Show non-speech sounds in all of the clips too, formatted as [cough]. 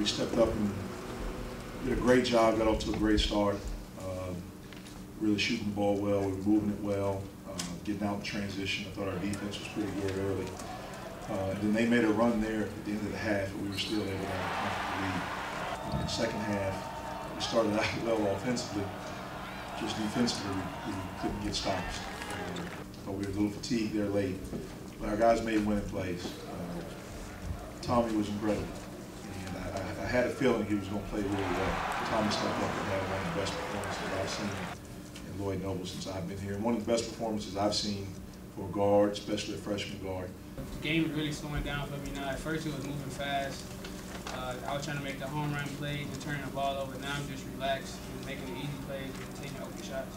we stepped up and did a great job, got off to a great start. Um, Really shooting the ball well, we were moving it well, uh, getting out in transition. I thought our defense was pretty good early. Uh, then they made a run there at the end of the half, but we were still able to lead. In the second half, we started out [laughs] well offensively, just defensively, we we couldn't get stops. Uh, But we were a little fatigued there late. But our guys made winning plays. Uh, Tommy was incredible. I, had a feeling he was going to play really well. Tommy stepped up and had one of the best performances I've seen in Lloyd Noble since I've been here. One of the best performances I've seen for a guard, especially a freshman guard. The game is really slowing down for me now. At first it was moving fast. Uh, I was trying to make the home run plays and turning the ball over. Now I'm just relaxed and making the easy plays and taking open shots.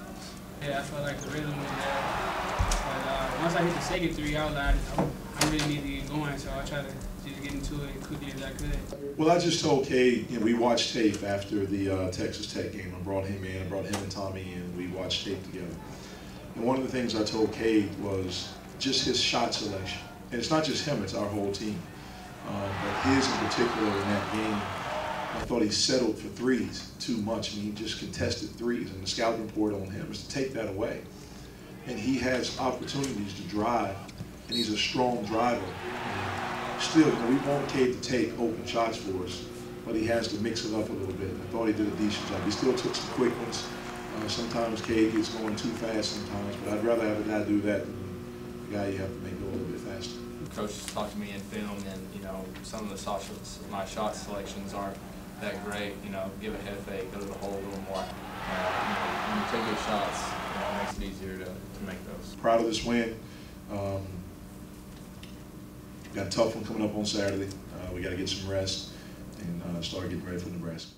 Yeah, I felt like the rhythm was there. Once I hit the second three, I was like, I, I really need to get going. So I tried to just get into it as quickly as I could. Well, I just told Cade, you know, we watched tape after the uh, Texas Tech game. I brought him in, I brought him and Tommy in, we watched tape together. And one of the things I told Cade was just his shot selection. And it's not just him, it's our whole team. Um, but his in particular in that game, I thought he settled for threes too much. I mean, he just contested threes. And the scout report on him is to take that away. And he has opportunities to drive, and he's a strong driver. Still, you know, we want Cade to take open shots for us, but he has to mix it up a little bit. I thought he did a decent job. He still took some quick ones. Uh, sometimes Cade gets going too fast sometimes, but I'd rather have a guy do that than the guy you have to make go a little bit faster. Coach talked to me in film, and you know some of the shots, my shot selections aren't that great. You know, give a head fake, go to the hole a little more. Uh, you know, when you take those shots, easier to, to make those. Proud of this win. Um, got a tough one coming up on Saturday. Uh, we got to get some rest and uh, start getting ready for Nebraska.